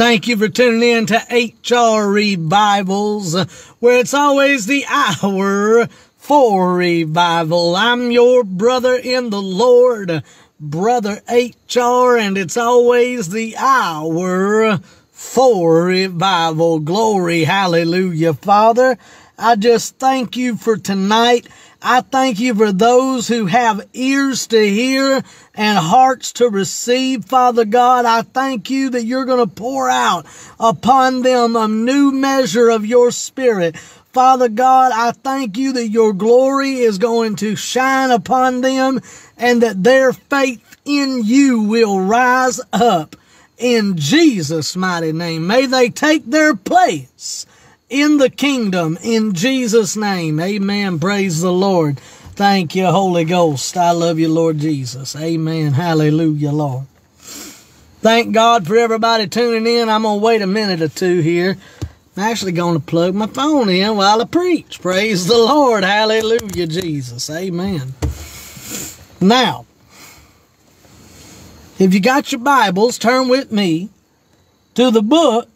Thank you for tuning in to HR Revivals, where it's always the hour for revival. I'm your brother in the Lord, Brother HR, and it's always the hour for revival. Glory, hallelujah. Father, I just thank you for tonight. I thank you for those who have ears to hear and hearts to receive, Father God. I thank you that you're going to pour out upon them a new measure of your spirit. Father God, I thank you that your glory is going to shine upon them and that their faith in you will rise up in Jesus' mighty name. May they take their place in the kingdom in Jesus' name. Amen. Praise the Lord. Thank you, Holy Ghost. I love you, Lord Jesus. Amen. Hallelujah, Lord. Thank God for everybody tuning in. I'm going to wait a minute or two here. I'm actually going to plug my phone in while I preach. Praise the Lord. Hallelujah, Jesus. Amen. Now, if you got your Bibles, turn with me to the book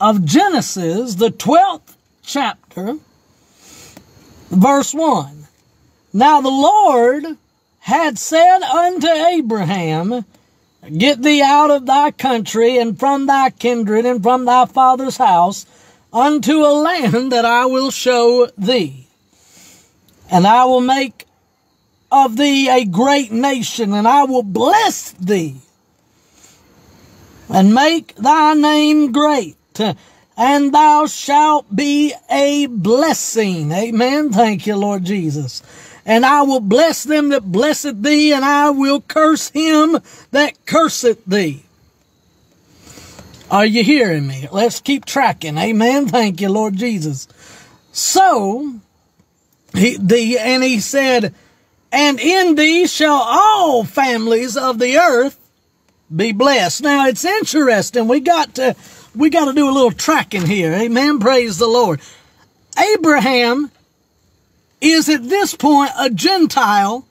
of Genesis, the 12th chapter, verse 1. Now the Lord had said unto Abraham, Get thee out of thy country and from thy kindred and from thy father's house unto a land that I will show thee. And I will make of thee a great nation, and I will bless thee and make thy name great and thou shalt be a blessing. Amen. Thank you, Lord Jesus. And I will bless them that blesseth thee, and I will curse him that curseth thee. Are you hearing me? Let's keep tracking. Amen. Thank you, Lord Jesus. So, he, the, and he said, and in thee shall all families of the earth be blessed. Now it's interesting. We got to, we got to do a little tracking here. Amen. Praise the Lord. Abraham is at this point a Gentile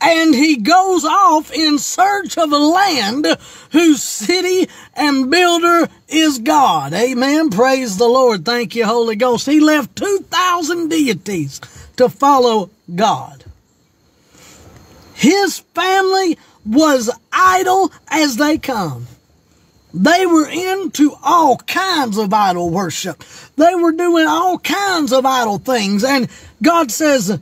and he goes off in search of a land whose city and builder is God. Amen. Praise the Lord. Thank you, Holy Ghost. He left 2,000 deities to follow God. His family was idle as they come. They were into all kinds of idol worship. They were doing all kinds of idol things. And God says,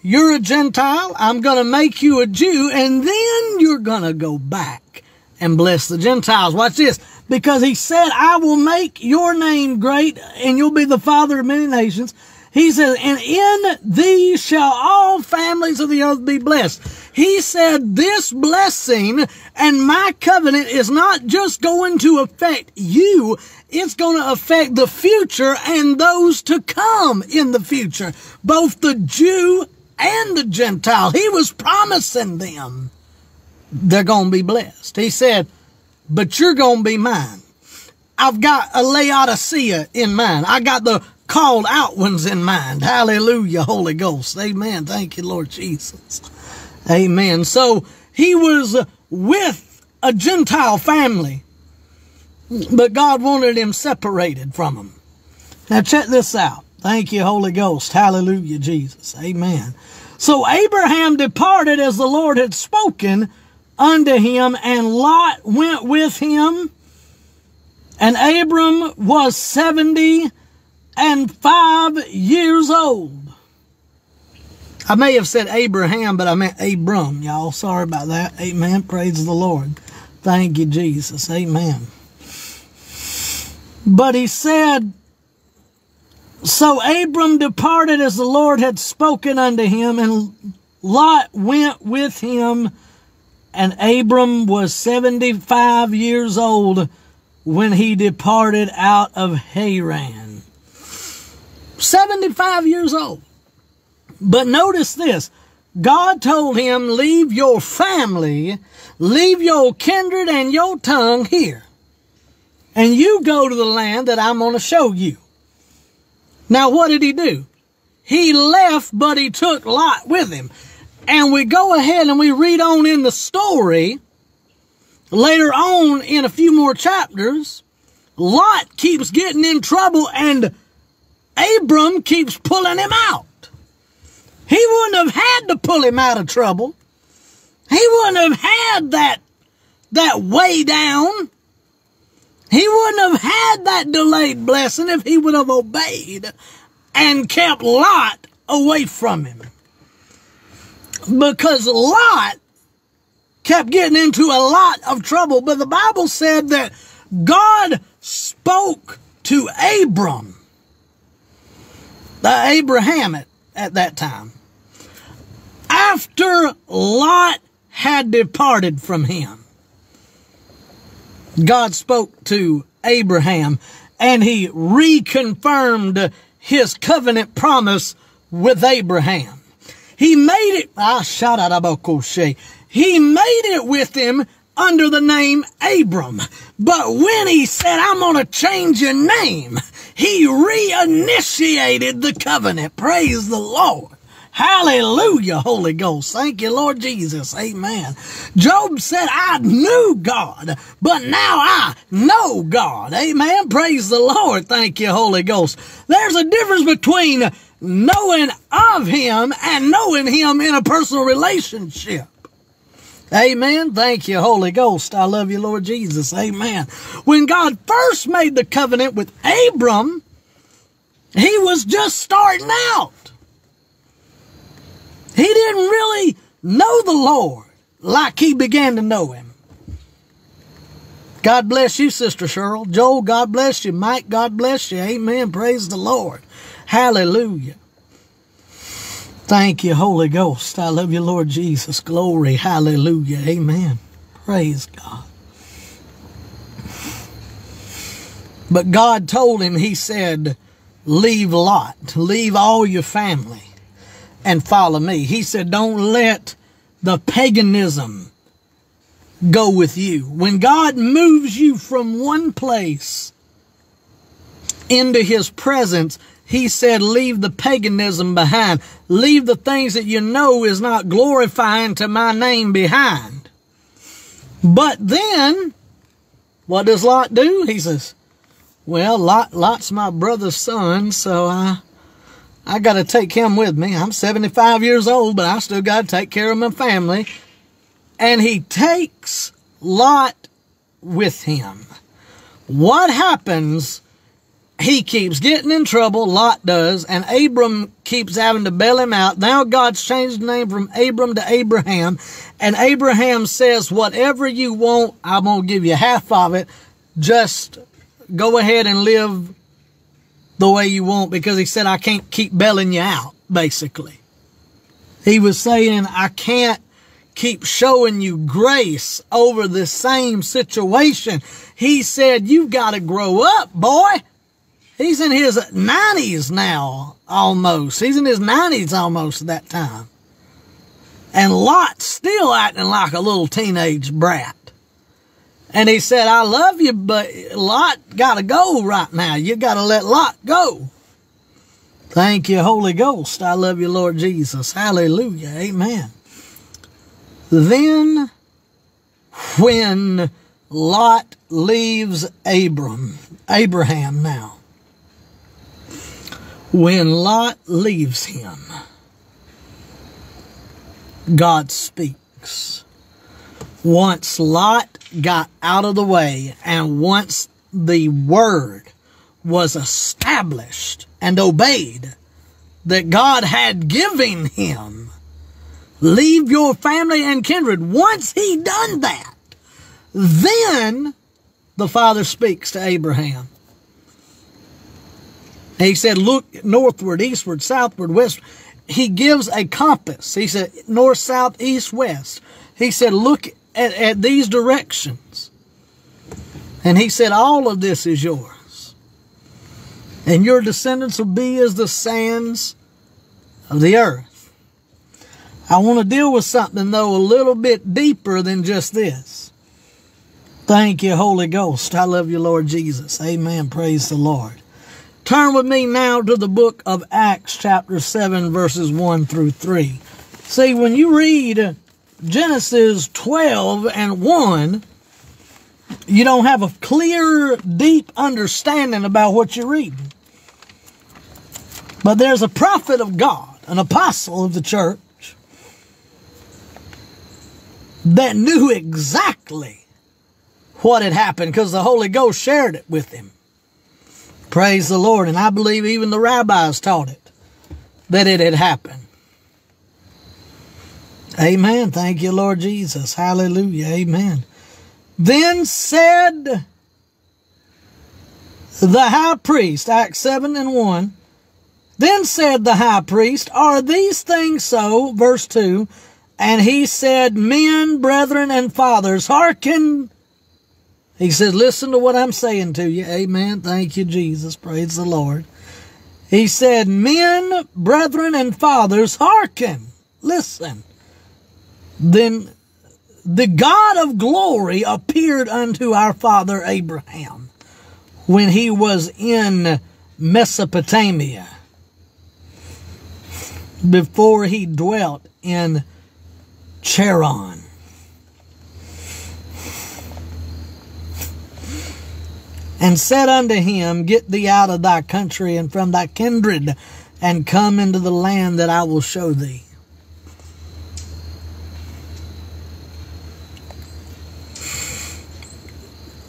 you're a Gentile. I'm going to make you a Jew. And then you're going to go back and bless the Gentiles. Watch this. Because he said, I will make your name great and you'll be the father of many nations. He said, and in thee shall all families of the earth be blessed. He said, this blessing and my covenant is not just going to affect you, it's going to affect the future and those to come in the future, both the Jew and the Gentile. He was promising them they're going to be blessed. He said, but you're going to be mine. I've got a ecclesia in mind. I got the called out ones in mind. Hallelujah, Holy Ghost. Amen. Thank you, Lord Jesus. Amen. So he was with a Gentile family, but God wanted him separated from them. Now check this out. Thank you, Holy Ghost. Hallelujah, Jesus. Amen. So Abraham departed as the Lord had spoken unto him, and Lot went with him. And Abram was 70 and five years old. I may have said Abraham, but I meant Abram, y'all. Sorry about that. Amen. Praise the Lord. Thank you, Jesus. Amen. But he said, So Abram departed as the Lord had spoken unto him, and Lot went with him, and Abram was 75 years old when he departed out of Haran. 75 years old. But notice this. God told him, leave your family, leave your kindred and your tongue here. And you go to the land that I'm going to show you. Now, what did he do? He left, but he took Lot with him. And we go ahead and we read on in the story. later on in a few more chapters, Lot keeps getting in trouble and Abram keeps pulling him out. He wouldn't have had to pull him out of trouble. He wouldn't have had that, that way down. He wouldn't have had that delayed blessing if he would have obeyed and kept Lot away from him. Because Lot kept getting into a lot of trouble. But the Bible said that God spoke to Abram, the Abraham at, at that time, after Lot had departed from him. God spoke to Abraham and he reconfirmed his covenant promise with Abraham. He made it, ah, shout out about He made it with him under the name Abram. But when he said, I'm going to change your name, he reinitiated the covenant. Praise the Lord. Hallelujah, Holy Ghost. Thank you, Lord Jesus. Amen. Job said, I knew God, but now I know God. Amen. Praise the Lord. Thank you, Holy Ghost. There's a difference between knowing of Him and knowing Him in a personal relationship. Amen. Thank you, Holy Ghost. I love you, Lord Jesus. Amen. When God first made the covenant with Abram, he was just starting out. He didn't really know the Lord like he began to know him. God bless you, Sister Cheryl. Joel, God bless you. Mike, God bless you. Amen. Praise the Lord. Hallelujah. Thank you, Holy Ghost. I love you, Lord Jesus. Glory. Hallelujah. Amen. Praise God. But God told him, He said, leave Lot, leave all your family and follow me. He said, don't let the paganism go with you. When God moves you from one place into his presence, he said, leave the paganism behind. Leave the things that you know is not glorifying to my name behind. But then, what does Lot do? He says, well, Lot, Lot's my brother's son, so I, I got to take him with me. I'm 75 years old, but I still got to take care of my family. And he takes Lot with him. What happens? He keeps getting in trouble, Lot does, and Abram keeps having to bail him out. Now God's changed the name from Abram to Abraham, and Abraham says, whatever you want, I'm going to give you half of it. Just go ahead and live the way you want because he said, I can't keep bailing you out, basically. He was saying, I can't keep showing you grace over the same situation. He said, you've got to grow up, boy. He's in his 90s now, almost. He's in his 90s almost at that time. And Lot's still acting like a little teenage brat. And he said, I love you, but Lot got to go right now. You got to let Lot go. Thank you, Holy Ghost. I love you, Lord Jesus. Hallelujah. Amen. Then, when Lot leaves Abram, Abraham now, when Lot leaves him, God speaks. Once Lot got out of the way and once the word was established and obeyed that God had given him, leave your family and kindred. Once he done that, then the father speaks to Abraham. He said, look northward, eastward, southward, west. He gives a compass. He said, north, south, east, west. He said, look at, at these directions. And he said, All of this is yours. And your descendants will be as the sands of the earth. I want to deal with something, though, a little bit deeper than just this. Thank you, Holy Ghost. I love you, Lord Jesus. Amen. Praise the Lord. Turn with me now to the book of Acts, chapter 7, verses 1 through 3. See, when you read Genesis 12 and 1, you don't have a clear, deep understanding about what you're reading. But there's a prophet of God, an apostle of the church, that knew exactly what had happened because the Holy Ghost shared it with him. Praise the Lord. And I believe even the rabbis taught it that it had happened. Amen. Thank you, Lord Jesus. Hallelujah. Amen. Then said the high priest, Acts 7 and 1, then said the high priest, Are these things so? Verse 2. And he said, Men, brethren, and fathers, hearken. He said, Listen to what I'm saying to you. Amen. Thank you, Jesus. Praise the Lord. He said, Men, brethren, and fathers, hearken. Listen. Then the God of glory appeared unto our father Abraham when he was in Mesopotamia before he dwelt in Charran. And said unto him, Get thee out of thy country and from thy kindred, and come into the land that I will show thee.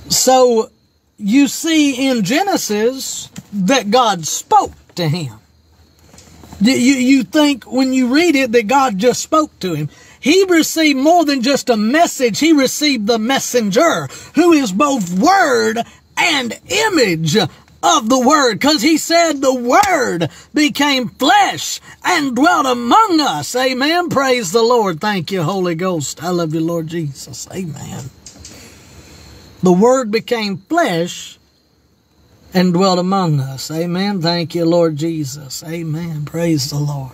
So you see in Genesis that God spoke to him. You, you think when you read it that God just spoke to him. He received more than just a message. He received the messenger who is both word and image of the word because he said the word became flesh and dwelt among us. Amen. Praise the Lord. Thank you, Holy Ghost. I love you, Lord Jesus. Amen. The word became flesh and dwelt among us. Amen. Thank you, Lord Jesus. Amen. Praise the Lord.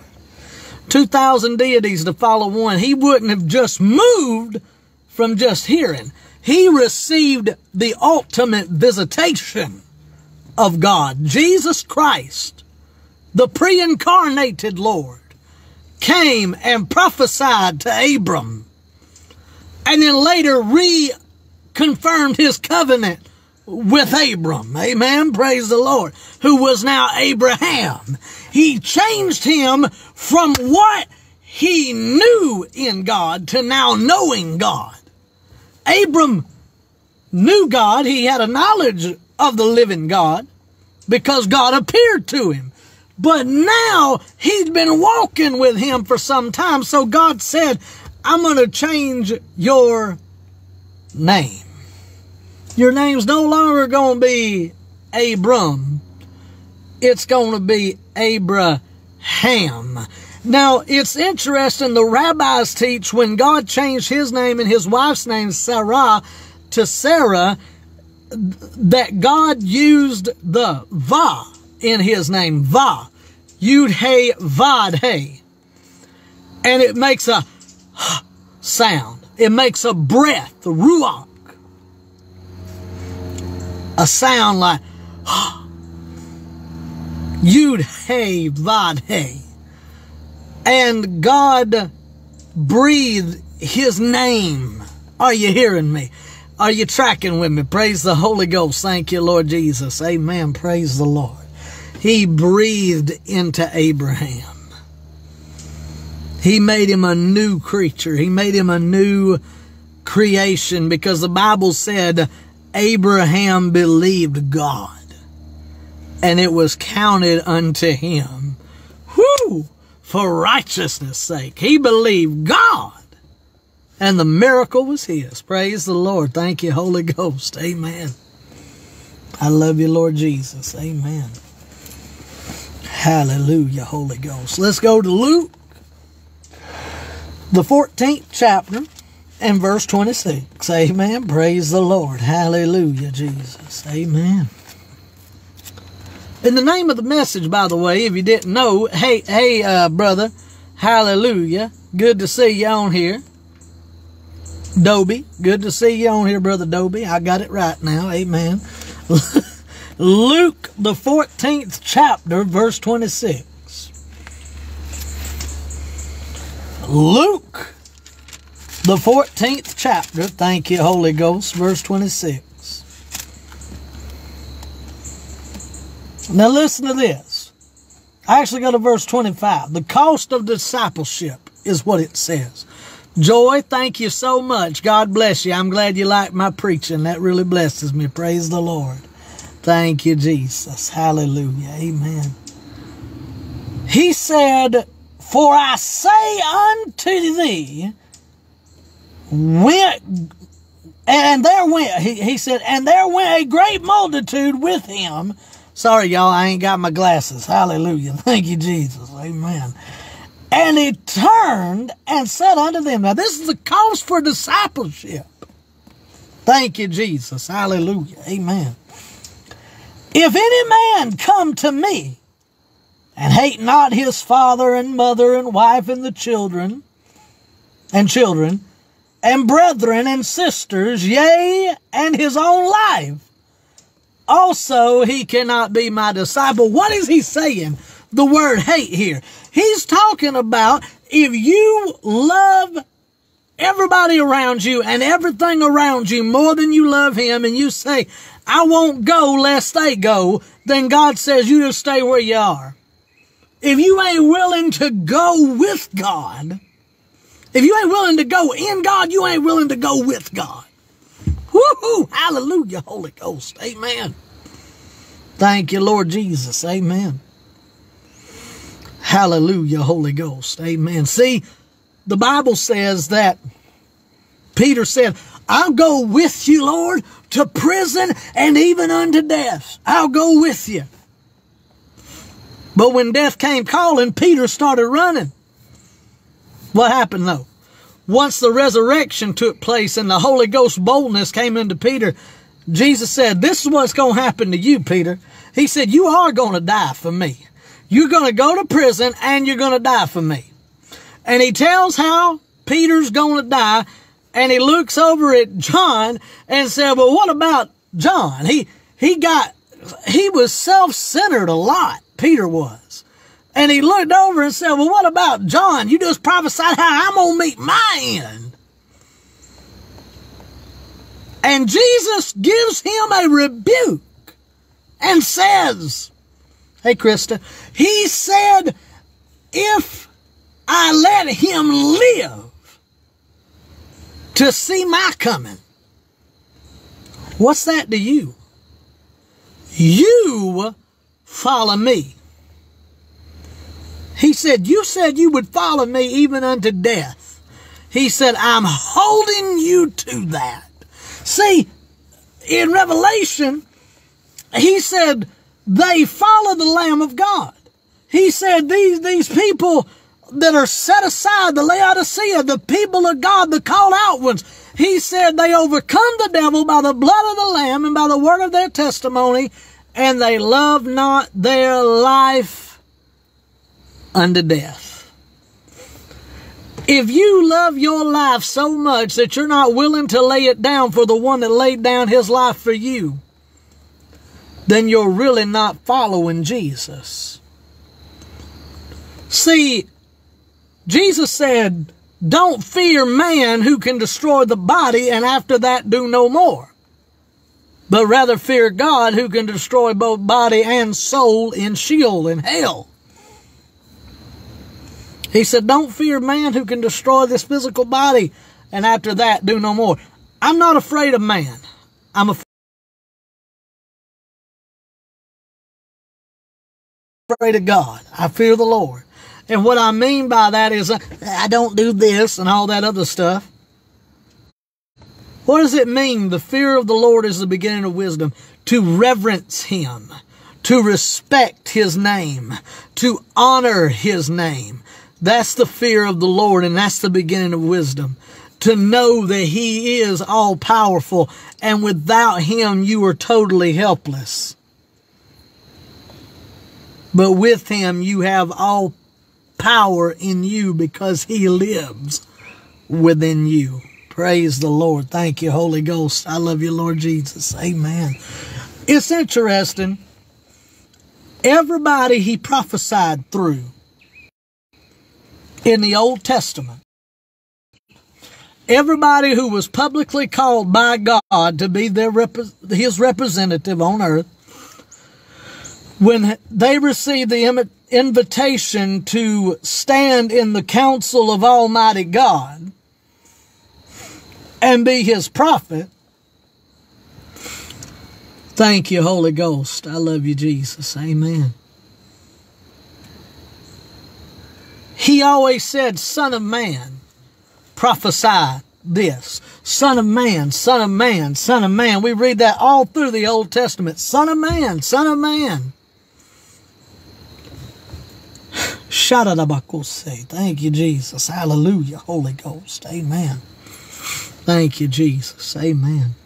2,000 deities to follow one. He wouldn't have just moved from just hearing. He received the ultimate visitation of God. Jesus Christ, the pre-incarnated Lord, came and prophesied to Abram and then later reconfirmed his covenant with Abram. Amen. Praise the Lord. Who was now Abraham. He changed him from what he knew in God to now knowing God. Abram knew God. He had a knowledge of the living God because God appeared to him. But now he's been walking with him for some time. So God said, I'm going to change your name. Your name's no longer going to be Abram. It's going to be Abraham. Now, it's interesting, the rabbis teach when God changed his name and his wife's name, Sarai, to Sarah, that God used the Va in his name, Va. Yud Hey Vav Hey. And it makes a sound. It makes a breath, a ruach a sound like Yud Hey Vav Hey. And God breathed his name. Are you hearing me? Are you tracking with me? Praise the Holy Ghost. Thank you, Lord Jesus. Amen. Praise the Lord. He breathed into Abraham. He made him a new creature. He made him a new creation because the Bible said Abraham believed God, and it was counted unto him. Whoo! For righteousness' sake. He believed God. And the miracle was his. Praise the Lord. Thank you, Holy Ghost. Amen. I love you, Lord Jesus. Amen. Hallelujah, Holy Ghost. Let's go to Luke, the 14th chapter and verse 26. Amen. Praise the Lord. Hallelujah, Jesus. Amen. In the name of the message, by the way, if you didn't know, hey, hey, uh, brother, hallelujah. Good to see you on here. Doby, good to see you on here, brother Doby. I got it right now. Amen. Luke, the 14th chapter, verse 26. Luke the 14th chapter, thank you, Holy Ghost, verse 26. Now listen to this. I actually go to verse 25. The cost of discipleship is what it says. Joy, thank you so much. God bless you. I'm glad you like my preaching. That really blesses me. Praise the Lord. Thank you, Jesus. Hallelujah. Amen. He said, For I say unto thee, went, and there went, he, he said, and there went a great multitude with him. Sorry, y'all, I ain't got my glasses. Hallelujah. Thank you, Jesus. Amen. And he turned and said unto them, Now this is the cost for discipleship. Thank you, Jesus. Hallelujah. Amen. If any man come to me and hate not his father and mother and wife and the children and children and brethren and sisters, yea, and his own life, also he cannot be my disciple. What is he saying? The word hate here. He's talking about if you love everybody around you and everything around you more than you love him and you say, I won't go lest they go, then God says you just stay where you are. If you ain't willing to go with God, if you ain't willing to go in God, you ain't willing to go with God. Woohoo! Hallelujah, Holy Ghost. Amen. Thank you, Lord Jesus. Amen. Hallelujah, Holy Ghost. Amen. See, the Bible says that Peter said, I'll go with you, Lord, to prison and even unto death. I'll go with you. But when death came calling, Peter started running. What happened though? Once the resurrection took place and the Holy Ghost boldness came into Peter, Jesus said, This is what's going to happen to you, Peter. He said, You are going to die for me. You're going to go to prison and you're going to die for me. And he tells how Peter's going to die. And he looks over at John and said, Well, what about John? He, he got, he was self centered a lot. Peter was. And he looked over and said, Well, what about John? You just prophesied how I'm going to meet my end. And Jesus gives him a rebuke and says, Hey, Krista, he said, if I let him live to see my coming, what's that to you? You follow me. He said, You said you would follow me even unto death. He said, I'm holding you to that. See, in Revelation, he said, they follow the Lamb of God. He said these, these people that are set aside, the ecclesia, the people of God, the called out ones, he said they overcome the devil by the blood of the Lamb and by the word of their testimony, and they love not their life unto death. If you love your life so much that you're not willing to lay it down for the one that laid down his life for you, then you're really not following Jesus. See, Jesus said, Don't fear man who can destroy the body and after that do no more. But rather fear God who can destroy both body and soul in Sheol, in hell. He said, Don't fear man who can destroy this physical body and after that do no more. I'm not afraid of man. I'm afraid afraid of God. I fear the Lord. And what I mean by that is uh, I don't do this and all that other stuff. What does it mean? The fear of the Lord is the beginning of wisdom. To reverence Him, to respect His name, to honor His name. That's the fear of the Lord and that's the beginning of wisdom. To know that He is all powerful and without Him you are totally helpless. But with him you have all power in you because he lives within you. Praise the Lord. Thank you, Holy Ghost. I love you, Lord Jesus. Amen. It's interesting. Everybody he prophesied through in the Old Testament, everybody who was publicly called by God to be their rep- his representative on earth, when they received the invitation to stand in the council of Almighty God and be his prophet, thank you, Holy Ghost. I love you, Jesus. Amen. He always said, Son of Man, prophesy this. Son of man, son of man, son of man. We read that all through the Old Testament. Son of man, son of man. Thank you, Jesus. Hallelujah. Holy Ghost. Amen. Thank you, Jesus. Amen.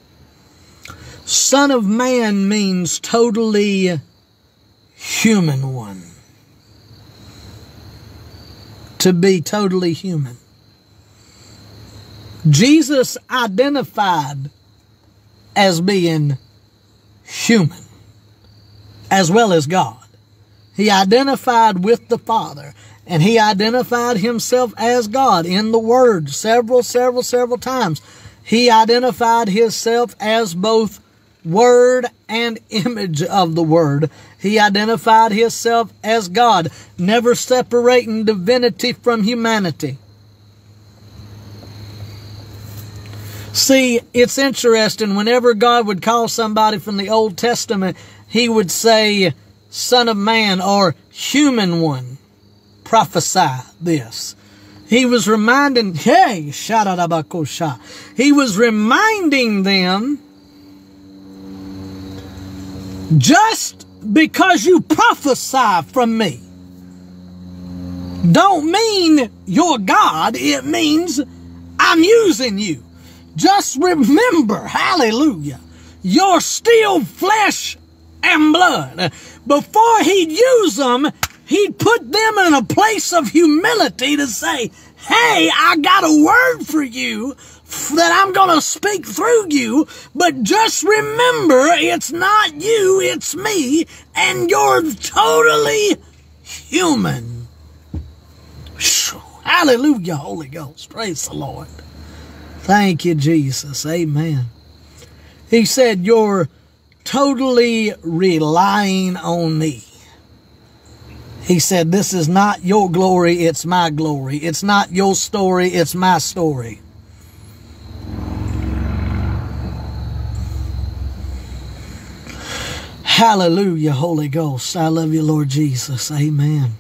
Son of man means totally human one. To be totally human. Jesus identified as being human as well as God. He identified with the Father and he identified himself as God in the Word several, several, several times. He identified himself as both Word and image of the Word. He identified himself as God, never separating divinity from humanity. See, it's interesting. Whenever God would call somebody from the Old Testament, he would say, Son of Man or human one, prophesy this. He was reminding, hey. He was reminding them just because you prophesy from me don't mean you're God. It means I'm using you. Just remember, hallelujah, you're still flesh and blood. Before he'd use them, he'd put them in a place of humility to say, hey, I got a word for you that I'm going to speak through you, but just remember it's not you, it's me, and you're totally human. Hallelujah, Holy Ghost. Praise the Lord. Thank you, Jesus. Amen. He said, You're totally relying on me. He said, This is not your glory, it's my glory. It's not your story, it's my story. Hallelujah, Holy Ghost. I love you, Lord Jesus. Amen.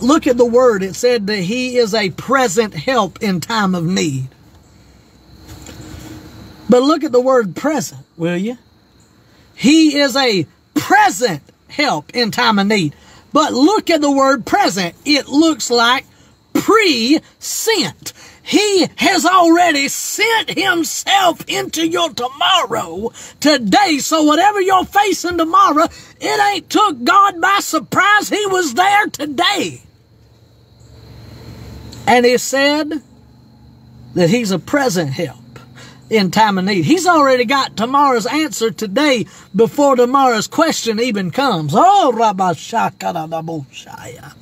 Look at the word. It said that He is a present help in time of need. But look at the word present, will you? He is a present help in time of need. But look at the word present. It looks like pre-sent. He has already sent himself into your tomorrow today. So whatever you're facing tomorrow, it ain't took God by surprise. He was there today. And he said that he's a present help in time of need. He's already got tomorrow's answer today before tomorrow's question even comes. Oh, Rabbi Rabashakaraboshaya.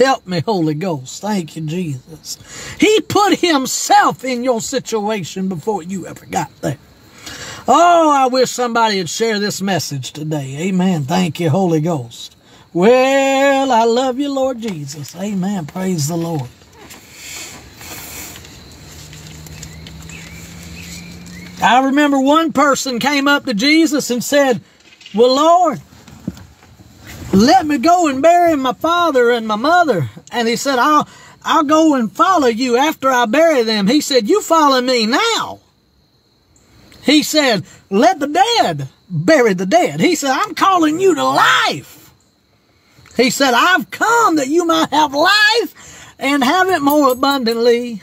Help me, Holy Ghost. Thank you, Jesus. He put himself in your situation before you ever got there. Oh, I wish somebody would share this message today. Amen. Thank you, Holy Ghost. Well, I love you, Lord Jesus. Amen. Praise the Lord. I remember one person came up to Jesus and said, Well, Lord, let me go and bury my father and my mother. And he said, I'll, I'll go and follow you after I bury them. He said, You follow me now. He said, Let the dead bury the dead. He said, I'm calling you to life. He said, I've come that you might have life and have it more abundantly.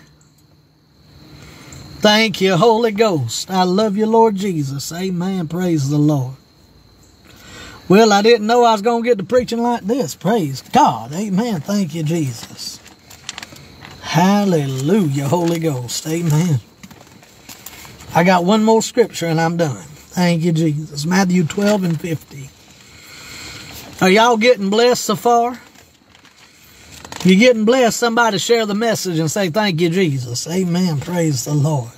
Thank you, Holy Ghost. I love you, Lord Jesus. Amen. Praise the Lord. Well, I didn't know I was going to get to preaching like this. Praise God. Amen. Thank you, Jesus. Hallelujah, Holy Ghost. Amen. I got one more scripture and I'm done. Thank you, Jesus. Matthew 12 and 50. Are y'all getting blessed so far? You're getting blessed. Somebody share the message and say, Thank you, Jesus. Amen. Praise the Lord.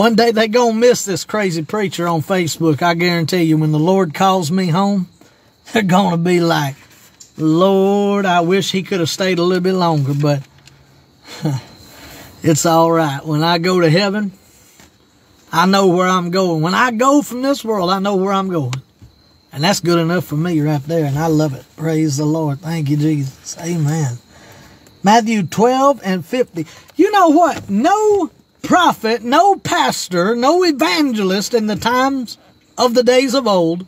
One day they gonna miss this crazy preacher on Facebook. I guarantee you, when the Lord calls me home, they're gonna be like, Lord, I wish he could have stayed a little bit longer, but it's all right. When I go to heaven, I know where I'm going. When I go from this world, I know where I'm going. And that's good enough for me right there, and I love it. Praise the Lord. Thank you, Jesus. Amen. Matthew 12 and 50. You know what? No prophet, no pastor, no evangelist in the times of the days of old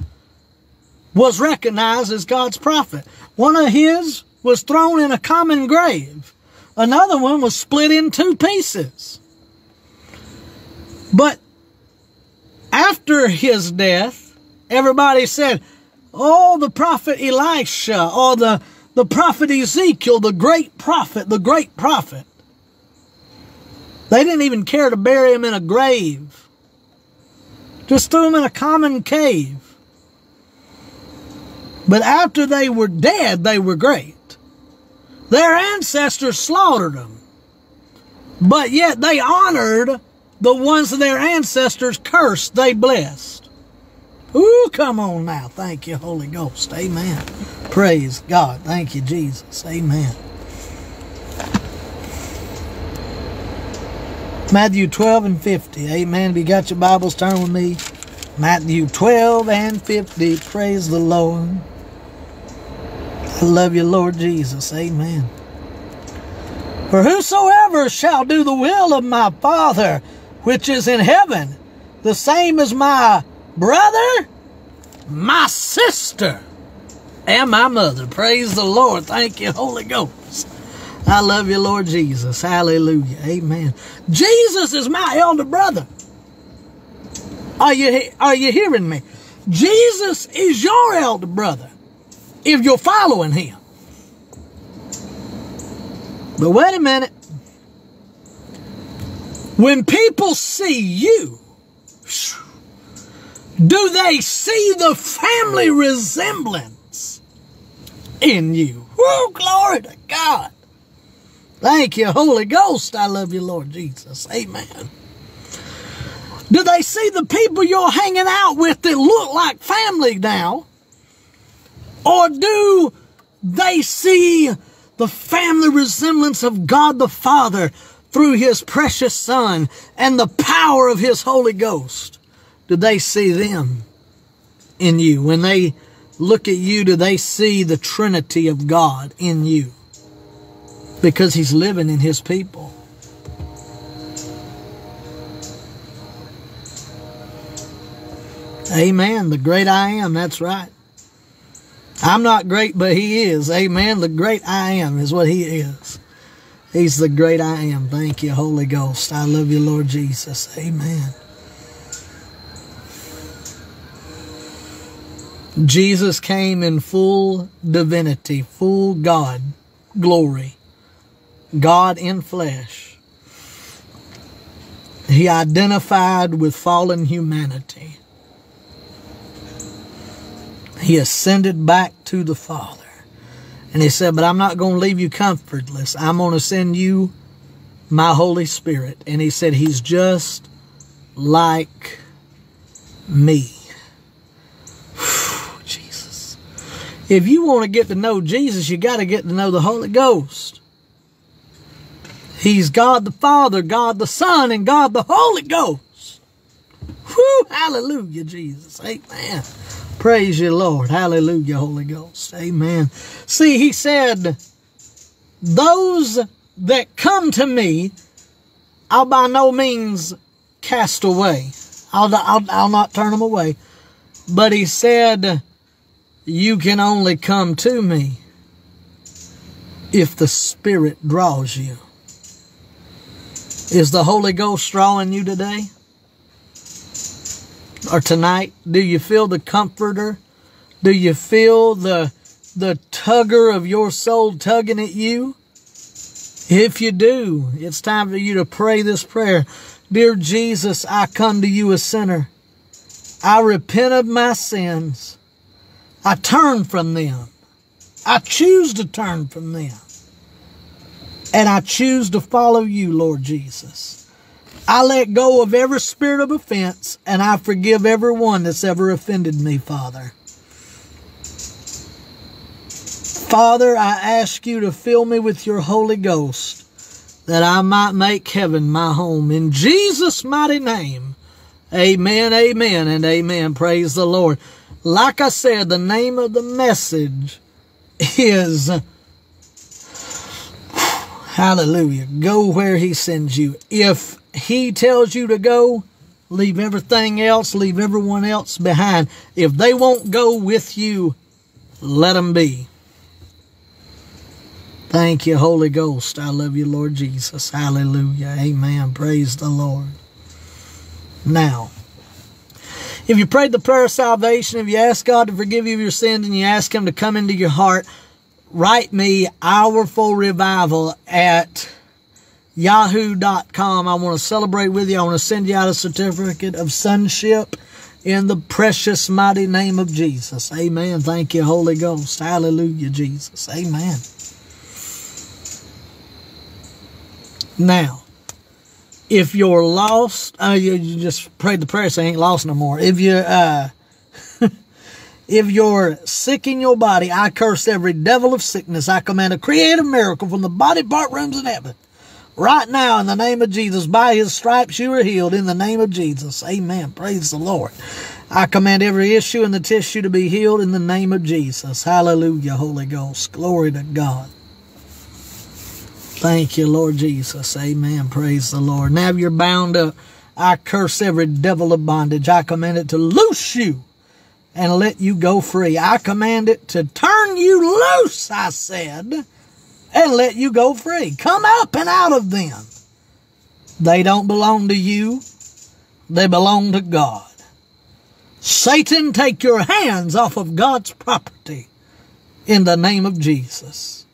was recognized as God's prophet. One of his was thrown in a common grave. Another one was split in two pieces. But after his death, everybody said, Oh, the prophet Elisha or the, the prophet Ezekiel, the great prophet, the great prophet. They didn't even care to bury him in a grave. Just threw him in a common cave. But after they were dead, they were great. Their ancestors slaughtered them. But yet they honored the ones that their ancestors cursed, they blessed. Ooh, come on now. Thank you, Holy Ghost. Amen. Praise God. Thank you, Jesus. Amen. Matthew 12 and 50. Amen. If you got your Bibles, turn with me. Matthew 12 and 50. Praise the Lord. I love you, Lord Jesus. Amen. For whosoever shall do the will of my Father which is in heaven, the same as my brother, my sister, and my mother. Praise the Lord. Thank you, Holy Ghost. I love you, Lord Jesus. Hallelujah. Amen. Jesus is my elder brother. Are you, are you hearing me? Jesus is your elder brother if you're following him. But wait a minute. When people see you, do they see the family resemblance in you? Oh, glory to God. Thank you, Holy Ghost. I love you, Lord Jesus. Amen. Do they see the people you're hanging out with that look like family now? Or do they see the family resemblance of God the Father through his precious Son and the power of his Holy Ghost? Do they see them in you? When they look at you, do they see the Trinity of God in you? Because he's living in his people. Amen. The great I am. That's right. I'm not great, but he is. Amen. The great I am is what he is. He's the great I am. Thank you, Holy Ghost. I love you, Lord Jesus. Amen. Jesus came in full divinity, full God, glory, God in flesh. He identified with fallen humanity. He ascended back to the Father. And he said, But I'm not going to leave you comfortless. I'm going to send you my Holy Spirit. And he said, He's just like me. Jesus. If you want to get to know Jesus, you got to get to know the Holy Ghost. He's God the Father, God the Son, and God the Holy Ghost. Whew, hallelujah, Jesus. Amen. Praise you, Lord. Hallelujah, Holy Ghost. Amen. See, he said, those that come to me, I'll by no means cast away. I'll, I'll, I'll not turn them away. But he said, you can only come to me if the Spirit draws you. Is the Holy Ghost drawing you today? or tonight? Do you feel the comforter? Do you feel the, the tugger of your soul tugging at you? If you do, it's time for you to pray this prayer. Dear Jesus, I come to you a sinner. I repent of my sins. I turn from them. I choose to turn from them. And I choose to follow you, Lord Jesus. I let go of every spirit of offense and I forgive everyone that's ever offended me, Father. Father, I ask you to fill me with your Holy Ghost that I might make heaven my home. In Jesus' mighty name, amen, amen, and amen. Praise the Lord. Like I said, the name of the message is Hallelujah. Go where he sends you. If he tells you to go, leave everything else, leave everyone else behind. If they won't go with you, let them be. Thank you, Holy Ghost. I love you, Lord Jesus. Hallelujah. Amen. Praise the Lord. Now, if you prayed the prayer of salvation, if you ask God to forgive you of your sins and you ask Him to come into your heart, write me Hour for Revival at yahoo.com. I want to celebrate with you. I want to send you out a certificate of sonship in the precious mighty name of Jesus. Amen. Thank you, Holy Ghost. Hallelujah, Jesus. Amen. Now, if you're lost, uh, you, you just prayed the prayer, so ain't lost no more. If you, uh, if you're sick in your body, I curse every devil of sickness. I command a creative miracle from the body part rooms in heaven. Right now, in the name of Jesus, by his stripes you are healed. In the name of Jesus. Amen. Praise the Lord. I command every issue in the tissue to be healed in the name of Jesus. Hallelujah, Holy Ghost. Glory to God. Thank you, Lord Jesus. Amen. Praise the Lord. Now you're bound up. I curse every devil of bondage. I command it to loose you and let you go free. I command it to turn you loose, I said and let you go free. Come up and out of them. They don't belong to you. They belong to God. Satan, take your hands off of God's property in the name of Jesus.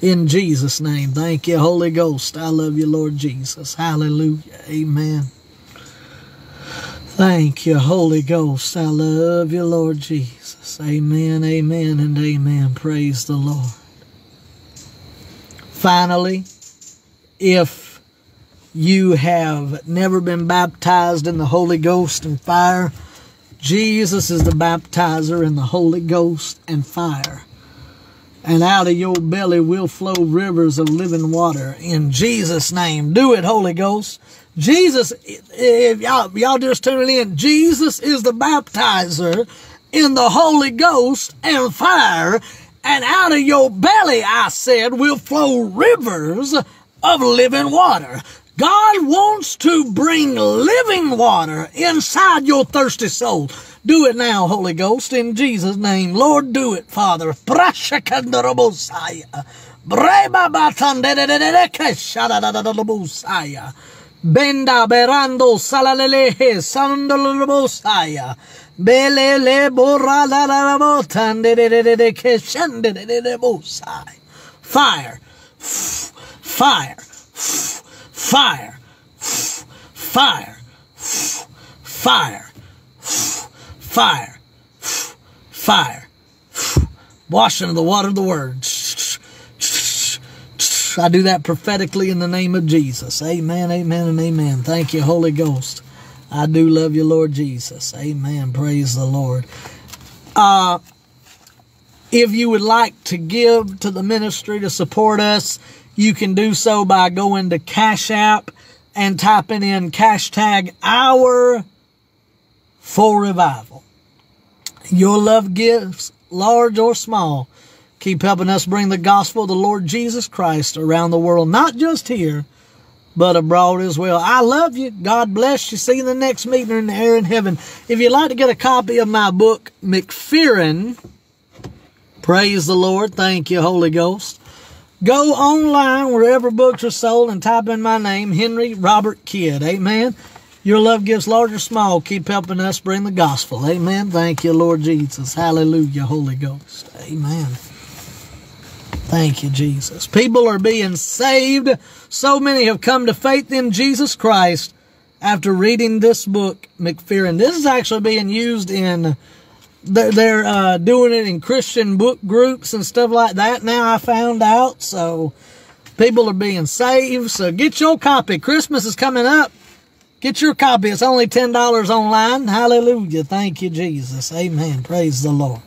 In Jesus' name. Thank you, Holy Ghost. I love you, Lord Jesus. Hallelujah. Amen. Thank you, Holy Ghost. I love you, Lord Jesus. Amen, amen, and amen. Praise the Lord. Finally, if you have never been baptized in the Holy Ghost and fire, Jesus is the baptizer in the Holy Ghost and fire. And out of your belly will flow rivers of living water. In Jesus' name. Do it, Holy Ghost. Jesus, if y'all, y'all just tuning in, Jesus is the baptizer in the Holy Ghost and fire, and out of your belly, I said, will flow rivers of living water. God wants to bring living water inside your thirsty soul. Do it now, Holy Ghost, in Jesus' name. Lord, do it, Father. Benda berando salalelehe sandalabosaya. Belele bora la la la botande de de de de keshande de de de bosai. Fire. Fire. Fire. Fire. Fire. Fire. Fire washing of the water of the word. I do that prophetically in the name of Jesus. Amen, amen, and amen. Thank you, Holy Ghost. I do love you, Lord Jesus. Amen. Praise the Lord. Uh, if you would like to give to the ministry to support us, you can do so by going to Cash App and typing in hashtag Hour for Revival. Your love gifts, large or small, Keep helping us bring the gospel of the Lord Jesus Christ around the world, not just here, but abroad as well. I love you. God bless you. See you in the next meeting in the air in heaven. If you'd like to get a copy of my book, McPherson, praise the Lord. Thank you, Holy Ghost. Go online wherever books are sold and type in my name, Henry Robert Kidd. Amen. Your love gives large or small. Keep helping us bring the gospel. Amen. Thank you, Lord Jesus. Hallelujah, Holy Ghost. Amen. Thank you, Jesus. People are being saved. So many have come to faith in Jesus Christ after reading this book, McPherson. This is actually being used in they're uh, doing it in Christian book groups and stuff like that. Now I found out, so people are being saved. So get your copy. Christmas is coming up. Get your copy. It's only ten dollars online. Hallelujah. Thank you, Jesus. Amen. Praise the Lord.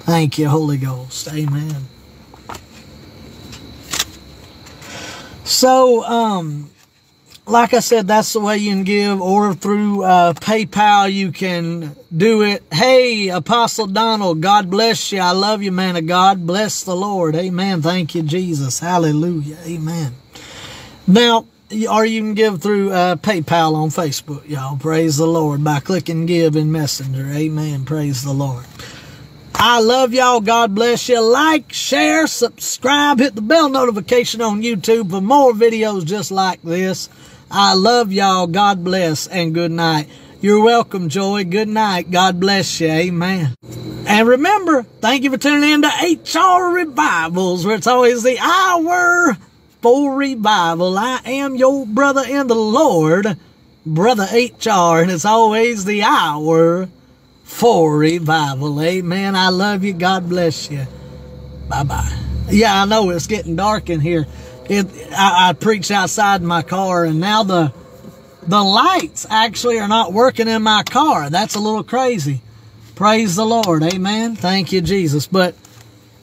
Thank you, Holy Ghost. Amen. So, um, like I said, that's the way you can give, or through uh, PayPal, you can do it. Hey, Apostle Donald, God bless you. I love you, man of God. Bless the Lord. Amen. Thank you, Jesus. Hallelujah. Amen. Now, or you can give through uh, PayPal on Facebook, y'all. Praise the Lord by clicking give in Messenger. Amen. Praise the Lord. I love y'all. God bless you. Like, share, subscribe, hit the bell notification on YouTube for more videos just like this. I love y'all. God bless and good night. You're welcome, Joy. Good night. God bless you. Amen. And remember, thank you for tuning in to HR Revivals, where it's always the hour for revival. I am your brother in the Lord, Brother HR, and it's always the hour for revival. Amen. I love you. God bless you. Bye bye. Yeah, I know it's getting dark in here. It, I, I preached outside my car, and now the the lights actually are not working in my car. That's a little crazy. Praise the Lord. Amen. Thank you, Jesus. But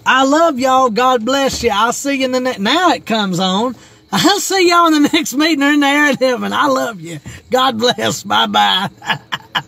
I love y'all. God bless you. I'll see you in the next. Now it comes on. I'll see y'all in the next meeting in the air in heaven. I love you. God bless. Bye bye.